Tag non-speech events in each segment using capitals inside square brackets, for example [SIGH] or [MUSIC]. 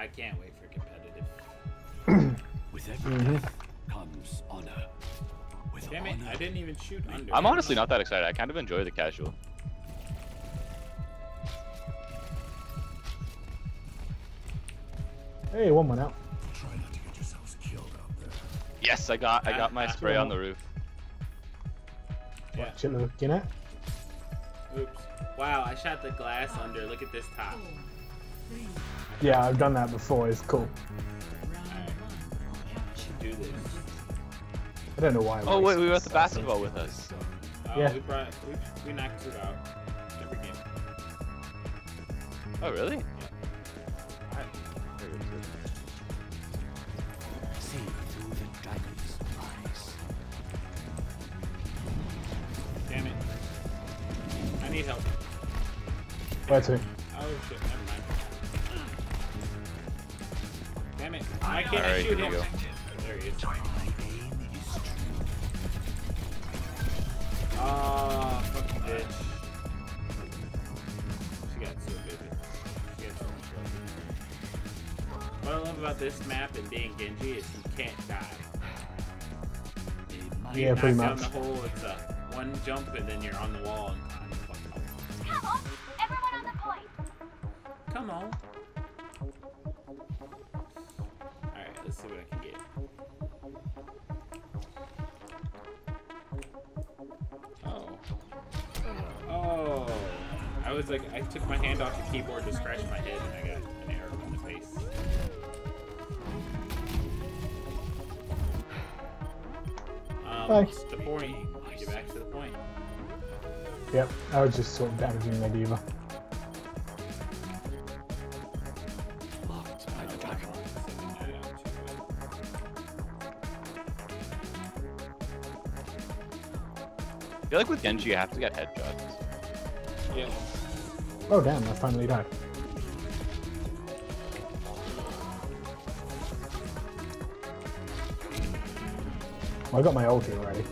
I can't wait for competitive. [CLEARS THROAT] With every Mhm. death comes honor. With Damn it, I didn't even shoot under. I'm honestly not that excited. I kind of enjoy the casual. Hey, one went out. Try not to get yourselves killed out there. Yes, I got I got my spray on the roof. Yeah. What you looking at? Oops. Wow, I shot the glass under. Look at this top. Yeah, I've done that before. It's cool. Do this. I don't know why. I Oh wait, we were at the basketball with us. Oh, Yeah. we brought we, we knocked it out. Every game. Oh really? See through the dragon's eyes. Damn it. I need help. Where to? Oh shit, it. Can't Alright, shoot here him. go. There he is. My aim. Oh, fucking bitch. She got so busy. She got so much. What I love about this map and being Genji is you can't die. A mighty Yeah, Knock pretty down much. the hole, it's a one jump and then you're on the wall and was like, I took my hand off the keyboard to scratch my head and I got an arrow in the face. Um, Bye. the point? Get back to the point. Yep, I was just sort of damaging the D.Va. Blocked by. I feel like with Genji you have to get headshots. Yeah. Oh damn, I finally died. Well, I got my ulti already.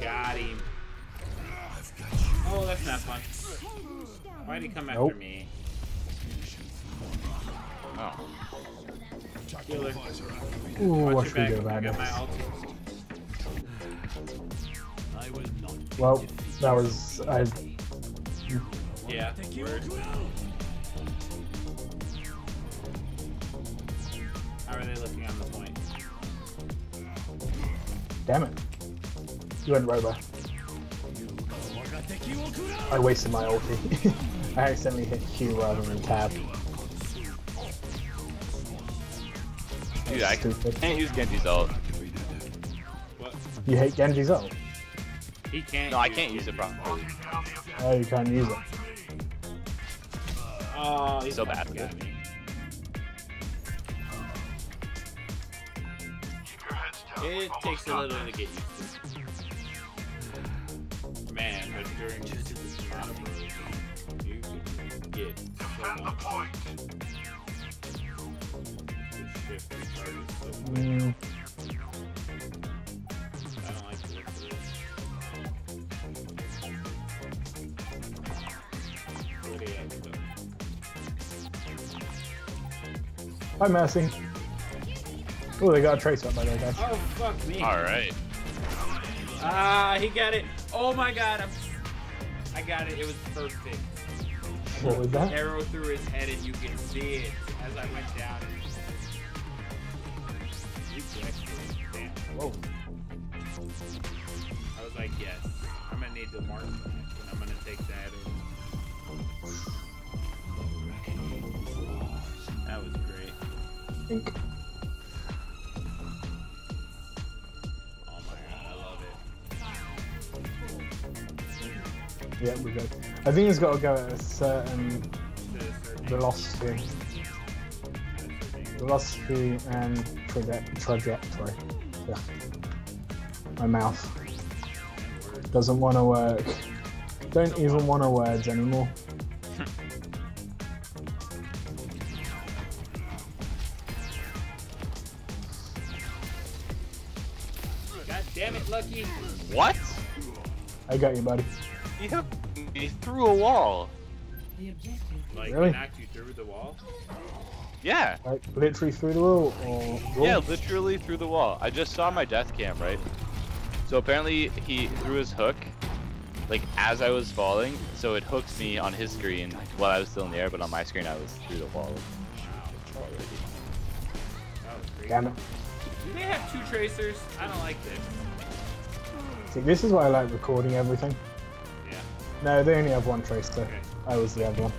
Got him. Oh, that's not fun. Why'd he come after Nope. me? Oh. Killer. Ooh, Watch what should we do I about got this? my ulti. I will not be Well, that was I. Yeah. Word. How are they looking on the point? Damn it! You went Robo. I wasted my ulti. [LAUGHS] I accidentally hit Q rather than tab. Dude, I Stupid. can't use Genji's ult. What? You hate Genji's ult? He can't. No, I can't use it properly. Oh, you can't use it. Oh, he's So bad got it. me. It takes a little to get used to. Man, but during this amount of rows, you can get so much. This shift is so quick. Hi, Mercy. Oh, they got a trace up by there, guys. Oh, fuck me. Alright. Ah, he got it. Oh my god, I'm... I got it. It was perfect. What was that? Arrow through his head, and you can see it as I went down. You flexed it. Damn. Whoa. I was like, yes. I'm gonna need to mark that, and I'm gonna take that in. That was great. Think. Oh god. Yeah, we're good. I think it's got to go at a certain a certain velocity. Velocity and traje- trajectory. Yeah. My mouth doesn't want to work. Don't even want to words anymore. I got you, buddy. He, hit, he threw a wall. Like, Really? he knocked you through the wall? Yeah. Like literally through the wall or Yeah, literally through the wall. I just saw my death cam, right? So apparently he threw his hook, like as I was falling, so it hooked me on his screen while I was still in the air, but on my screen I was through the wall. already. That was crazy. Damn it. Do they have two tracers? I don't like this. See, this is why I like recording everything. Yeah. No, they only have one tracer. Okay. I was the other one.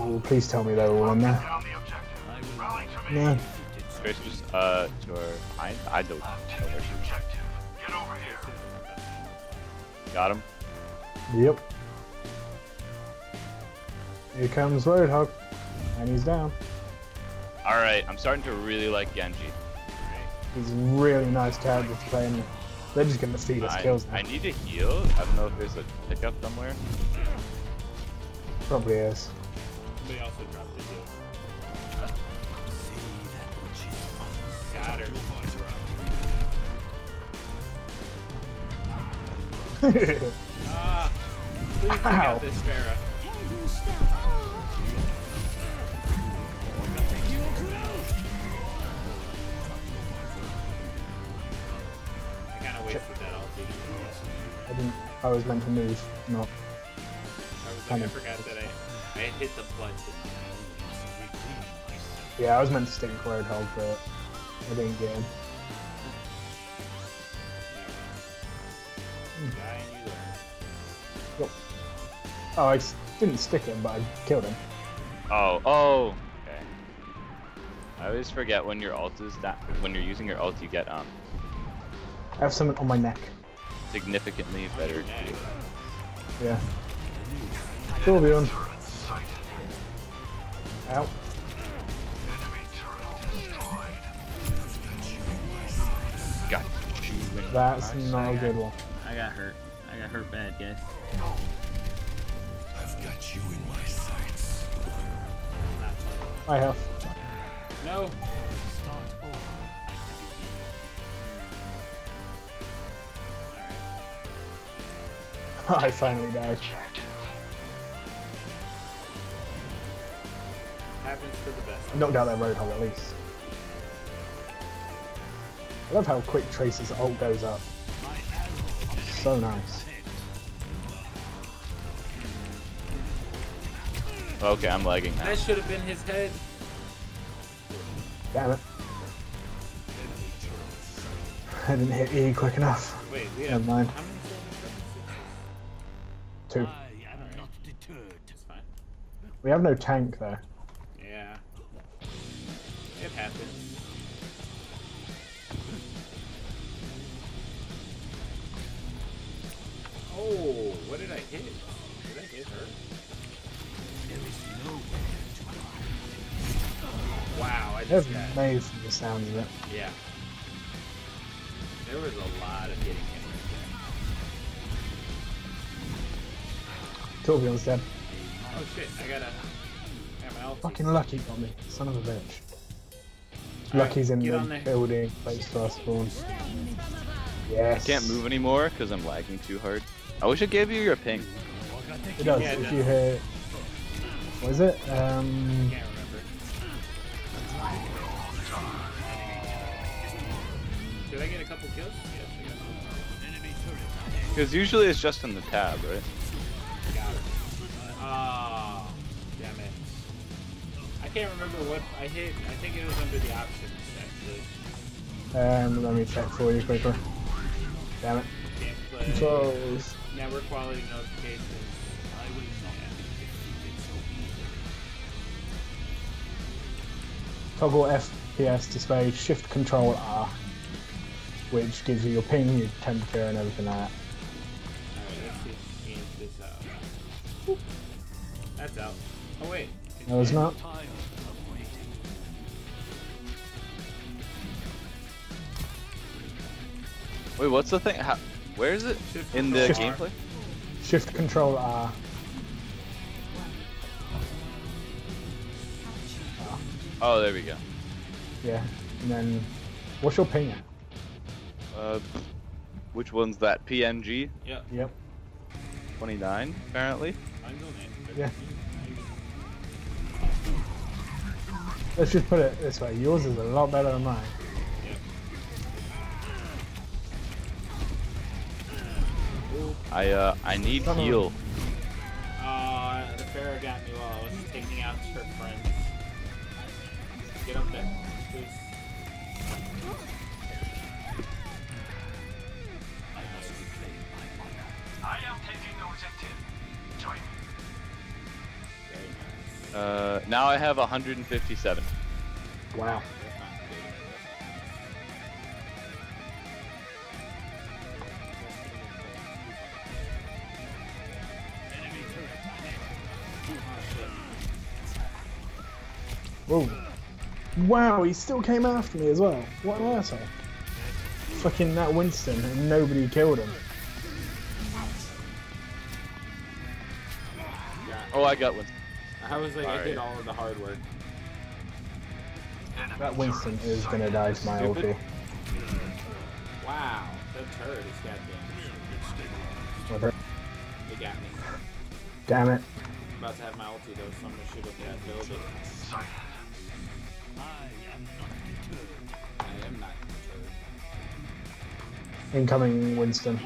Oh, please tell me they're all on there. Down the objective. Rally to me. No. Grace just uh to our I I don't know where she. Get over here. got him. Yep. Here comes Roadhog. And he's down. Alright, I'm starting to really like Genji. He's a really nice character to play in. They're just gonna feed us I, kills now. I need to heal. I don't know if there's a pickup somewhere. Probably is. Somebody also dropped the deal. Got her. Ah, please Ow. out this Pharah. I kind of wasted that ulti. I didn't. I was meant to move, not. I was like, I Kinda. forgot that I, I had hit the button. Yeah, I was meant to stick with Roadhog, but I didn't get him. Die and you learn. Oh, I didn't stick him, but I killed him. Oh, oh. Okay. I always forget when your ult is that when you're using your ult you get um I have something on my neck. significantly better. Neck. too. Yeah. Torbjorn. Turret sighted. Out. Enemy turret destroyed. Got you That's my not a good one. I got hurt. I got hurt bad, guys. I've got you in my sights. I have. No. I finally died. Happens for the best. Knocked out that Roadhog at least. I love how quick Tracer's ult goes up. So nice. Okay, I'm lagging now. That should have been his head. Damn it. [LAUGHS] I didn't hit E quick enough. Wait, we Never have mind. how many seconds? Two. I am not deterred. It's fine. We have no tank though. Yeah. It happens. Oh, what did I hit? Did I hit her? There is no Wow, I That's just got. amazing the sounds of it. Yeah. There was a lot of getting hit Torbjorn's dead. Oh shit, I gotta. I got my ulti. Fucking Lucky got me. Son of a bitch. Alright, Lucky's in the building. Place first spawn. I can't move anymore because I'm lagging too hard. I wish it gave you your ping. It does. Yeah, if does. you hit. What is it? Um. Can't remember. Did I get a couple kills? Yes, I got a Because usually it's just in the tab, right? Can't remember what I hit. I think it was under the options, actually. Um. Let me check for you quicker. Damn it. Gameplay. Controls. Network quality notifications. Toggle FPS display. Shift Control R. Which gives you your ping, your temperature, and everything like that. Alright, let's see if we can get this out. That's out. Oh wait. No, it's not. Wait, what's the thing? How, where is it? Shift In the control R. gameplay? Shift Control R. Oh, there we go. Yeah. And then, what's your ping at? Uh, which one's that? PNG Yep. Yep. 29, apparently. Mine's on. Yeah. Let's just put it this way. Yours is a lot better than mine. I uh I need Come on. heal. Uh, the Pharah got me while I was taking out her friends. Get up there, please. I am taking the objective. Join me. Nice. Uh, now I have 157. Wow. Whoa. Wow, he still came after me as well. What an asshole. Fucking that Winston and nobody killed him. Oh, I got one. I was like, I Alright. did all of the hard work. That Winston is gonna die to my Stupid. ulti. Wow, that turret is goddamn. Whatever. They got me. Damn it. I'm about to have my ulti though, so I'm gonna shoot up that building. Incoming Winston.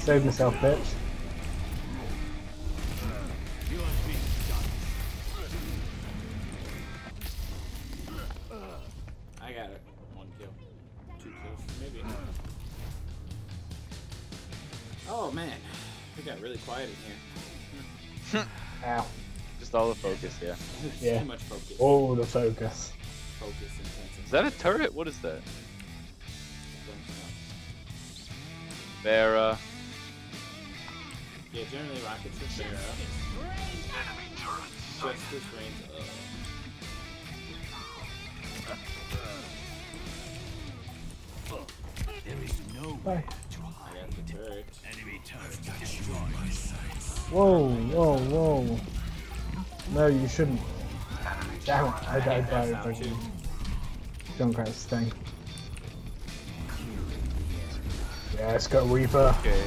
Save myself, bitch. Focus, yeah. Yeah. Too much focus. All the focus. Focus intensity. Is that a turret? What is that? Vera. Yeah, generally rockets are fair up. Enemy turret Just this range up. Bye. I got the turret. Whoa, whoa, whoa. No, you shouldn't. Damn it, I died by a Sound too. freaking Junkrat's thing. Yeah, it's got Reaper. Okay.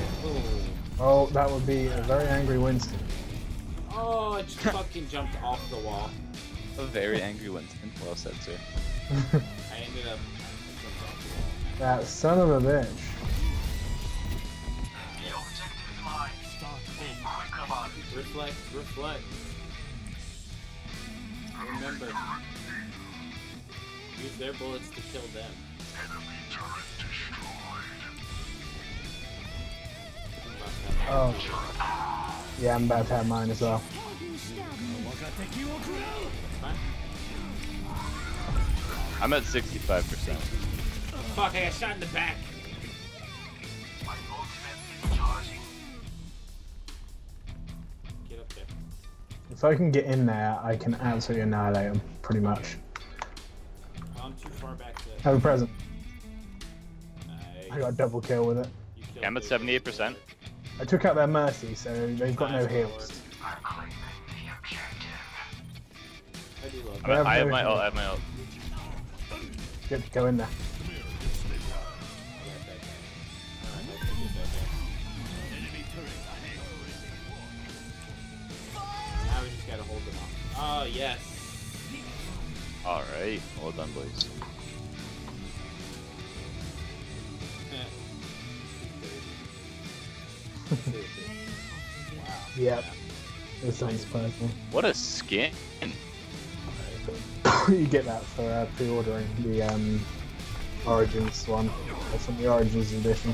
Oh, that would be a very angry Winston. Oh, it just [LAUGHS] fucking jumped off the wall. A very angry Winston. Well said, sir. [LAUGHS] I ended up. I jumped off the wall. That son of a bitch. The objective Remember. Use their bullets to kill them. Enemy turret destroyed. I'm about to have Oh. Yeah, I'm about to have mine as well. I'm at 65%. Fuck, I got shot in the back. If I can get in there, I can absolutely annihilate them, pretty much. I'm too far back to. Have a present. Nice. I got a double kill with it. You killed I'm at 78%. I took out their mercy, so they've got no Nice, heals. I'm claiming the objective. I do love I'm have I have no my heal. ult. I have my ult. Good, go in there. Oh, yes. Alright. Well done, boys. wow. [LAUGHS] Yep. This sounds purple. What a skin. [LAUGHS] you get that for uh, pre-ordering the um, Origins one. That's from the Origins edition.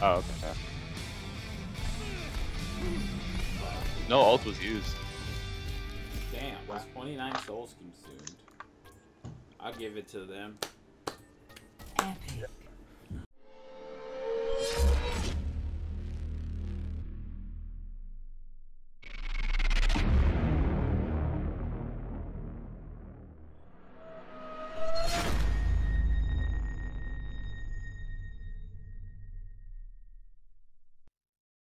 Oh, okay. No ult was used. Damn, was 29 souls consumed. I'll give it to them.